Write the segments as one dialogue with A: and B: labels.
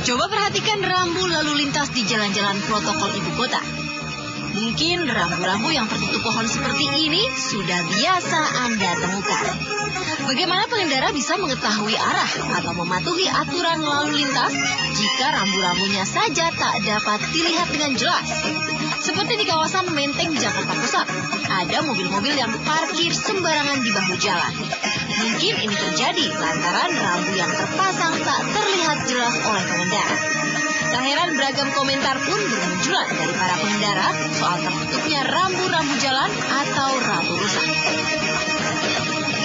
A: Coba perhatikan rambu lalu lintas di jalan-jalan protokol ibu kota. Mungkin rambu-rambu yang tertutup pohon seperti ini sudah biasa Anda temukan. Bagaimana pengendara bisa mengetahui arah atau mematuhi aturan lalu lintas jika rambu-rambunya saja tak dapat dilihat dengan jelas? Seperti di kawasan Menteng, Jakarta Pusat, ada mobil-mobil yang parkir sembarangan di bahu jalan. Mungkin ini terjadi lantaran rambu yang terpasang tak terlihat jelas oleh pengendara. Tak heran beragam komentar pun bermunculan dari para pengendara soal tertutupnya rambu-rambu jalan atau rambu rusak.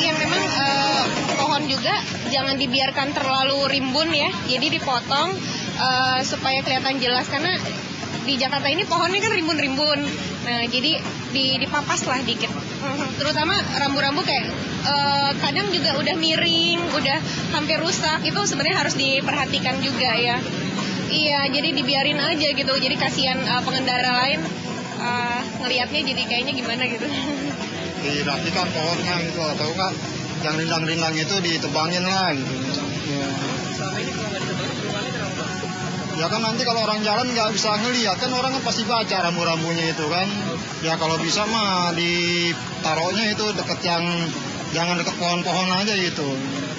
B: Iya memang eh, pohon juga jangan dibiarkan terlalu rimbun ya. Jadi dipotong eh, supaya kelihatan jelas karena di Jakarta ini pohonnya kan rimbun-rimbun. Nah jadi di, dipapas lah dikit. Terutama rambu-rambu kayak eh, kadang juga udah miring, udah hampir rusak. Itu sebenarnya harus diperhatikan juga ya. Iya, jadi dibiarin aja gitu. Jadi kasihan eh, pengendara lain eh, ngelihatnya jadi kayaknya gimana gitu.
C: dirapikan pohonnya gitu atau enggak yang rindang-rindang itu ditebangin lah gitu. Ya. Ya kan nanti kalau orang jalan nggak bisa ngeliat kan orang kan pasti baca rambu-rambunya itu kan. Ya kalau bisa mah ditaruhnya itu deket yang jangan deket pohon-pohon aja gitu.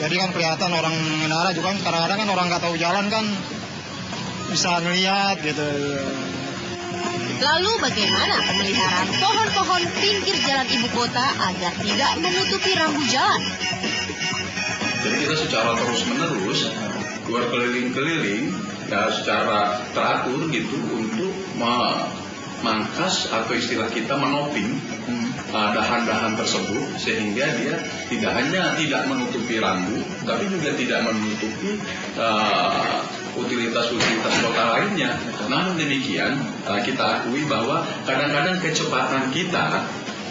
C: Jadi kan kelihatan orang mengenara juga kan kadang-kadang kan orang nggak tahu jalan kan bisa ngeliat gitu.
A: Lalu bagaimana pemeliharaan pohon-pohon pinggir jalan ibu kota agar tidak menutupi rambu jalan?
D: Jadi kita secara terus-menerus berkeliling-keliling ya secara teratur gitu untuk memangkas atau istilah kita menoping uh, dahan-dahan tersebut sehingga dia tidak hanya tidak menutupi rambu tapi juga tidak menutupi uh, utilitas-utilitas kota lainnya. Namun demikian uh, kita akui bahwa kadang-kadang kecepatan kita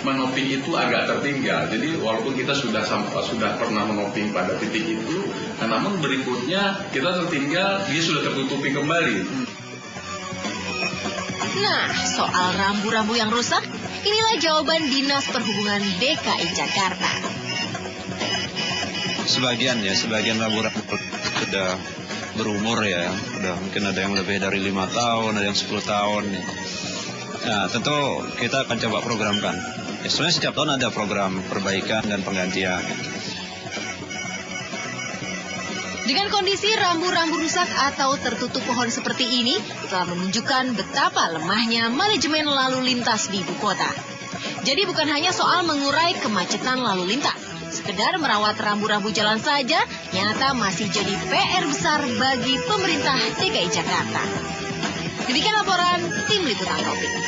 D: menoping itu agak tertinggal. Jadi walaupun kita sudah sudah pernah menoping pada titik itu, nah, namun berikutnya kita tertinggal dia sudah tertutupi kembali.
A: Nah, soal rambu-rambu yang rusak, inilah jawaban Dinas Perhubungan DKI Jakarta.
E: Sebagian ya, sebagian rambu-rambu sudah berumur ya, sudah mungkin ada yang lebih dari lima tahun, ada yang 10 tahun. Nah, tentu kita akan coba programkan. Ya, sebenarnya setiap tahun ada program perbaikan dan penggantian.
A: Dengan kondisi rambu-rambu rusak atau tertutup pohon seperti ini, telah menunjukkan betapa lemahnya manajemen lalu lintas di ibu kota. Jadi bukan hanya soal mengurai kemacetan lalu lintas, sekedar merawat rambu-rambu jalan saja nyata masih jadi PR besar bagi pemerintah DKI Jakarta. Demikian laporan tim liputan Topik.